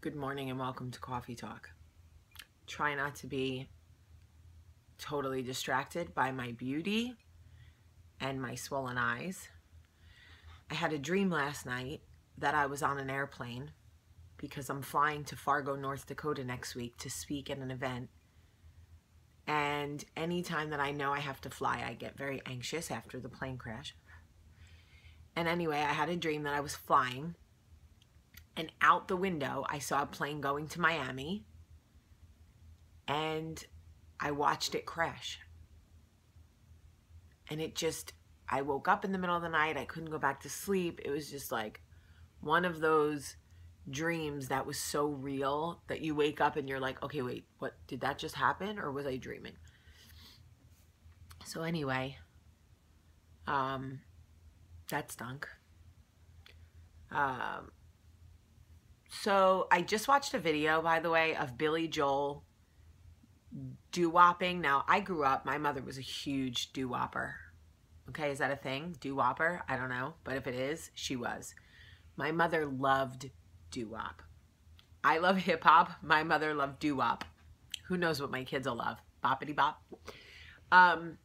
Good morning and welcome to Coffee Talk. Try not to be totally distracted by my beauty and my swollen eyes. I had a dream last night that I was on an airplane because I'm flying to Fargo, North Dakota next week to speak at an event. And anytime that I know I have to fly, I get very anxious after the plane crash. And anyway, I had a dream that I was flying and out the window I saw a plane going to Miami and I watched it crash. And it just, I woke up in the middle of the night. I couldn't go back to sleep. It was just like one of those dreams that was so real that you wake up and you're like, okay, wait, what did that just happen or was I dreaming? So anyway, um, that stunk. Um, so I just watched a video, by the way, of Billy Joel doo-wopping. Now, I grew up, my mother was a huge doo-wopper. Okay, is that a thing? Doo-wopper? I don't know. But if it is, she was. My mother loved doo-wop. I love hip-hop. My mother loved doo-wop. Who knows what my kids will love? Boppity-bop. Um,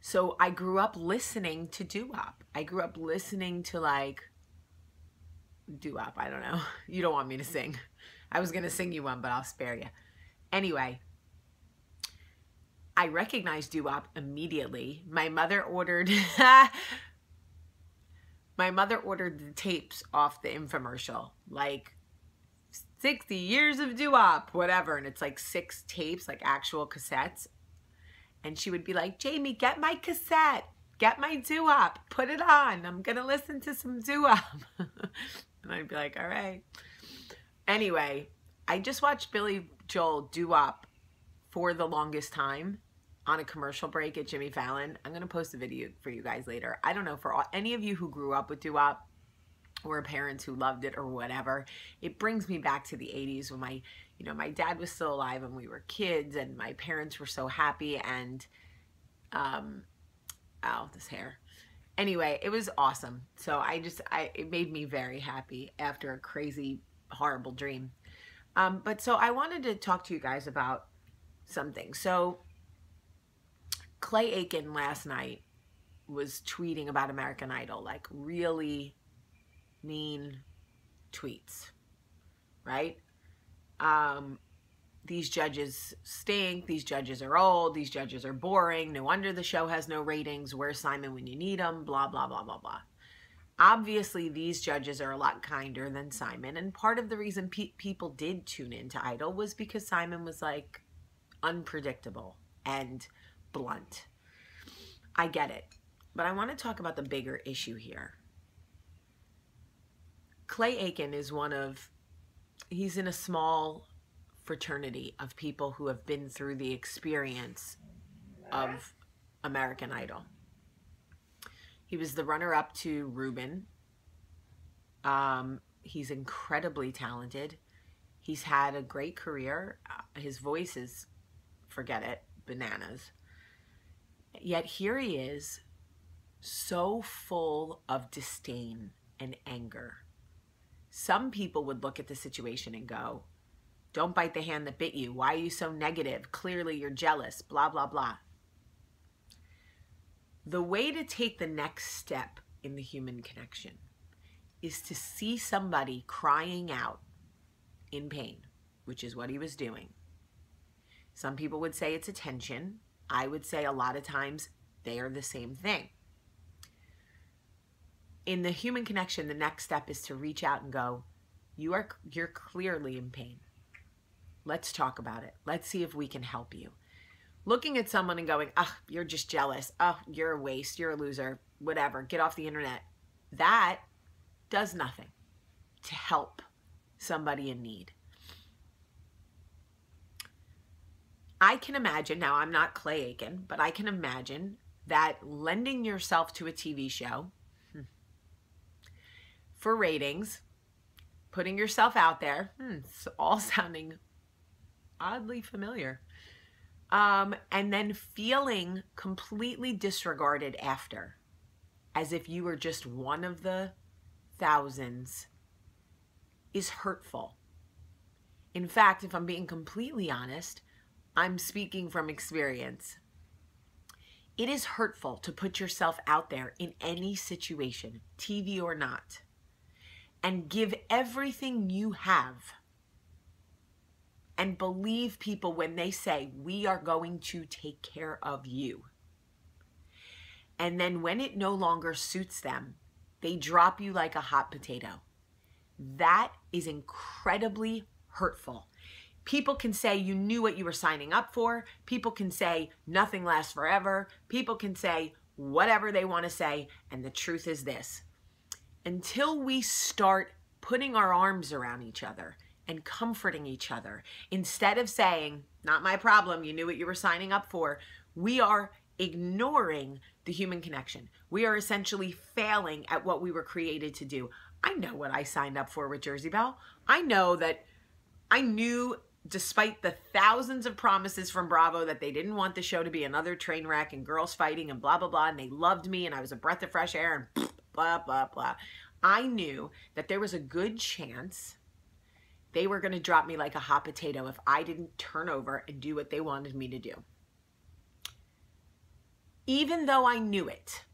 so I grew up listening to doo-wop. I grew up listening to like doo-wop. I don't know. You don't want me to sing. I was going to sing you one, but I'll spare you. Anyway, I recognized doo-wop immediately. My mother ordered my mother ordered the tapes off the infomercial. Like 60 years of doo-wop, whatever. And it's like six tapes, like actual cassettes. And she would be like, Jaime, get my cassette. Get my doo-wop. Put it on. I'm going to listen to some doo-wop. And I'd be like, all right. Anyway, I just watched Billy Joel doo-wop for the longest time on a commercial break at Jimmy Fallon. I'm going to post a video for you guys later. I don't know, for all, any of you who grew up with doo-wop or parents who loved it or whatever, it brings me back to the 80s when my, you know, my dad was still alive and we were kids and my parents were so happy and, um, oh, this hair anyway, it was awesome. So I just, I it made me very happy after a crazy, horrible dream. Um, but so I wanted to talk to you guys about something. So Clay Aiken last night was tweeting about American Idol, like really mean tweets, right? Um, these judges stink, these judges are old, these judges are boring, no wonder the show has no ratings, where's Simon when you need him, blah, blah, blah, blah, blah. Obviously, these judges are a lot kinder than Simon, and part of the reason pe people did tune into Idol was because Simon was like unpredictable and blunt. I get it, but I want to talk about the bigger issue here. Clay Aiken is one of, he's in a small fraternity of people who have been through the experience of American Idol. He was the runner-up to Ruben. Um, he's incredibly talented. He's had a great career. Uh, his voice is, forget it, bananas. Yet here he is, so full of disdain and anger. Some people would look at the situation and go, don't bite the hand that bit you. Why are you so negative? Clearly you're jealous, blah, blah, blah. The way to take the next step in the human connection is to see somebody crying out in pain, which is what he was doing. Some people would say it's attention. I would say a lot of times they are the same thing. In the human connection, the next step is to reach out and go, you are you're clearly in pain. Let's talk about it. Let's see if we can help you. Looking at someone and going, oh, you're just jealous. Oh, you're a waste. You're a loser. Whatever. Get off the internet. That does nothing to help somebody in need. I can imagine, now I'm not Clay Aiken, but I can imagine that lending yourself to a TV show hmm, for ratings, putting yourself out there, hmm, it's all sounding oddly familiar. Um, and then feeling completely disregarded after, as if you were just one of the thousands, is hurtful. In fact, if I'm being completely honest, I'm speaking from experience. It is hurtful to put yourself out there in any situation, TV or not, and give everything you have and believe people when they say, We are going to take care of you. And then when it no longer suits them, they drop you like a hot potato. That is incredibly hurtful. People can say you knew what you were signing up for. People can say nothing lasts forever. People can say whatever they want to say. And the truth is this until we start putting our arms around each other and comforting each other, instead of saying, not my problem, you knew what you were signing up for, we are ignoring the human connection. We are essentially failing at what we were created to do. I know what I signed up for with Jersey Belle. I know that I knew despite the thousands of promises from Bravo that they didn't want the show to be another train wreck and girls fighting and blah, blah, blah, and they loved me and I was a breath of fresh air and blah, blah, blah. I knew that there was a good chance they were going to drop me like a hot potato if I didn't turn over and do what they wanted me to do. Even though I knew it,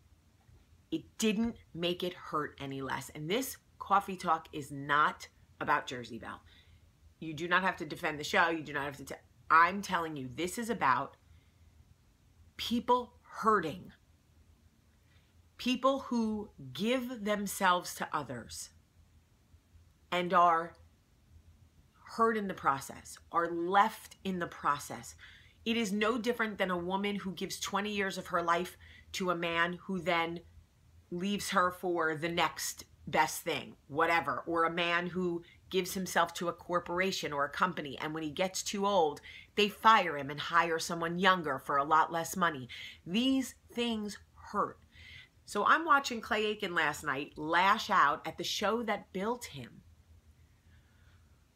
it didn't make it hurt any less. And this coffee talk is not about Jersey Belle. You do not have to defend the show. You do not have to. I'm telling you, this is about people hurting, people who give themselves to others and are hurt in the process, are left in the process. It is no different than a woman who gives 20 years of her life to a man who then leaves her for the next best thing, whatever, or a man who gives himself to a corporation or a company, and when he gets too old, they fire him and hire someone younger for a lot less money. These things hurt. So I'm watching Clay Aiken last night lash out at the show that built him.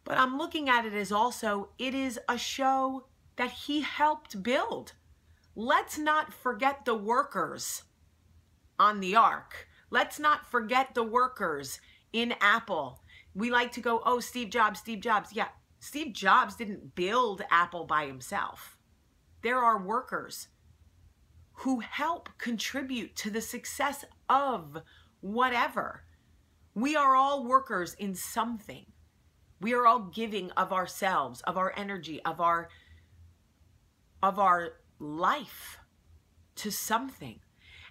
But I'm looking at it as also, it is a show that he helped build. Let's not forget the workers on the ark. Let's not forget the workers in Apple we like to go, oh, Steve Jobs, Steve Jobs. Yeah, Steve Jobs didn't build Apple by himself. There are workers who help contribute to the success of whatever. We are all workers in something. We are all giving of ourselves, of our energy, of our of our life to something.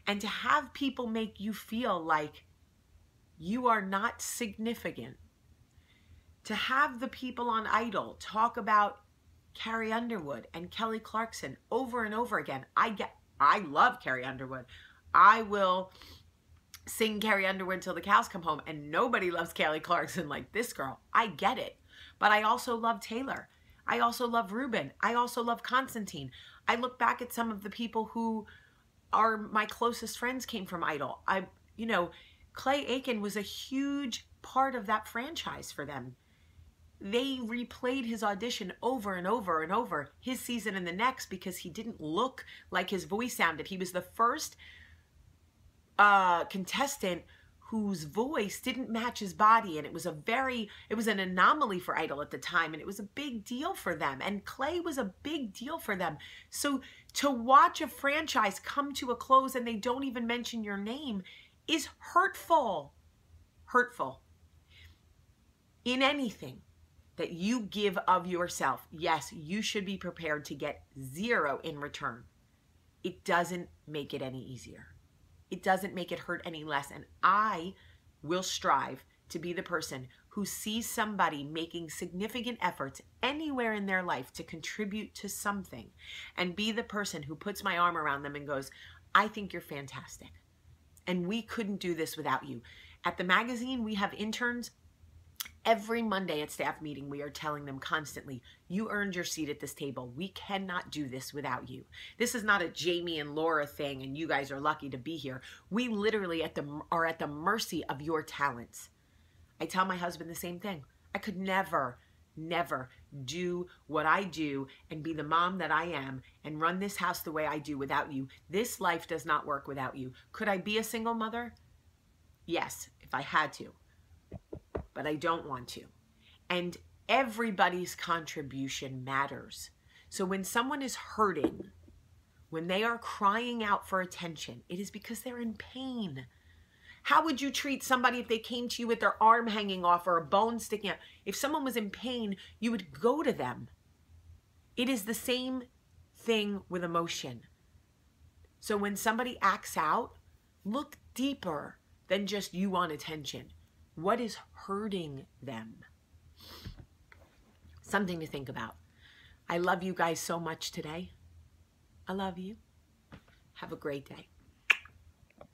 And to have people make you feel like you are not significant to have the people on Idol talk about Carrie Underwood and Kelly Clarkson over and over again. I get I love Carrie Underwood. I will sing Carrie Underwood till the cows come home and nobody loves Kelly Clarkson like this girl. I get it. But I also love Taylor. I also love Ruben. I also love Constantine. I look back at some of the people who are my closest friends came from Idol. I you know, Clay Aiken was a huge part of that franchise for them they replayed his audition over and over and over his season and the next because he didn't look like his voice sounded. He was the first contestant whose voice didn't match his body and it was a very it was an anomaly for idol at the time and it was a big deal for them and clay was a big deal for them so to watch a franchise come to a close and they don't even mention your name is hurtful hurtful in anything that you give of yourself, yes, you should be prepared to get zero in return. It doesn't make it any easier. It doesn't make it hurt any less. And I will strive to be the person who sees somebody making significant efforts anywhere in their life to contribute to something and be the person who puts my arm around them and goes, I think you're fantastic. And we couldn't do this without you. At the magazine, we have interns Every Monday at staff meeting, we are telling them constantly, you earned your seat at this table. We cannot do this without you. This is not a Jaime and Laura thing and you guys are lucky to be here. We literally at the, are at the mercy of your talents. I tell my husband the same thing. I could never, never do what I do and be the mom that I am and run this house the way I do without you. This life does not work without you. Could I be a single mother? Yes, if I had to but I don't want to. And everybody's contribution matters. So when someone is hurting, when they are crying out for attention, it is because they're in pain. How would you treat somebody if they came to you with their arm hanging off or a bone sticking out? If someone was in pain, you would go to them. It is the same thing with emotion. So when somebody acts out, look deeper than just you want attention. What is hurting them? Something to think about. I love you guys so much today. I love you. Have a great day.